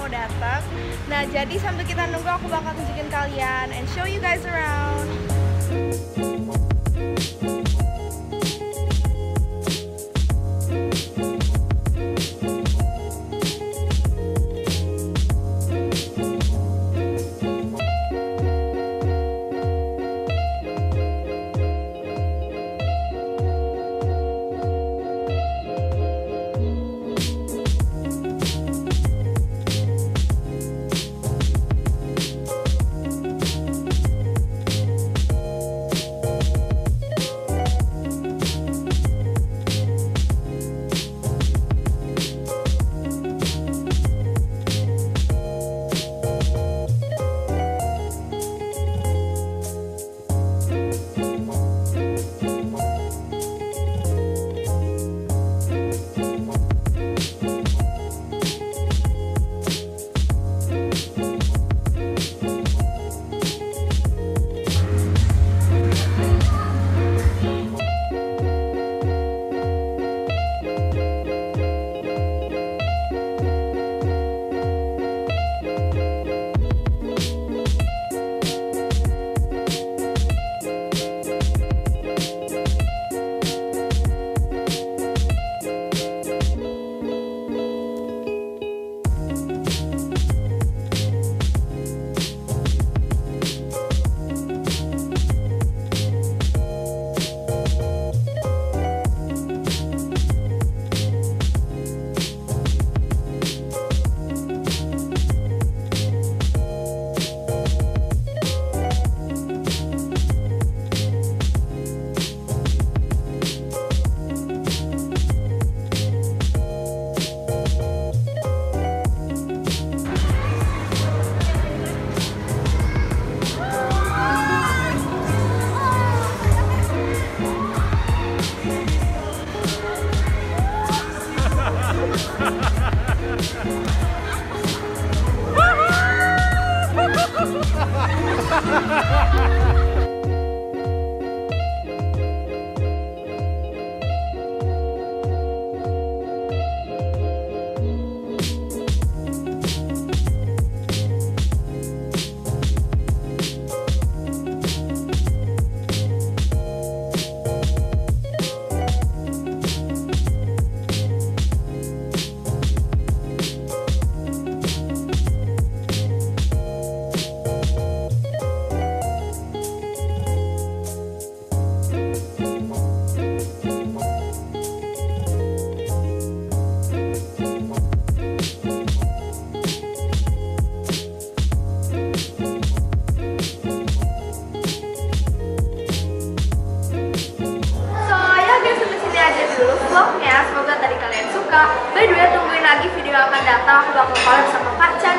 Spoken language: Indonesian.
mau datang. Nah, jadi sambil kita nunggu aku bakal tunjukin kalian and show you guys around. suka. By the way, tungguin lagi video yang akan datang. Aku bakal collab sama Pak Chan